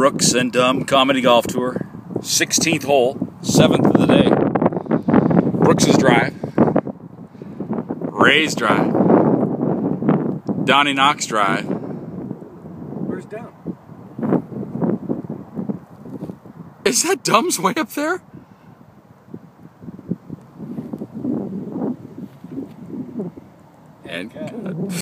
Brooks and Dumb Comedy Golf Tour. 16th hole, 7th of the day. Brooks's Drive. Ray's Drive. Donnie Knox Drive. Where's Dumb? Is that Dumb's way up there? And Okay.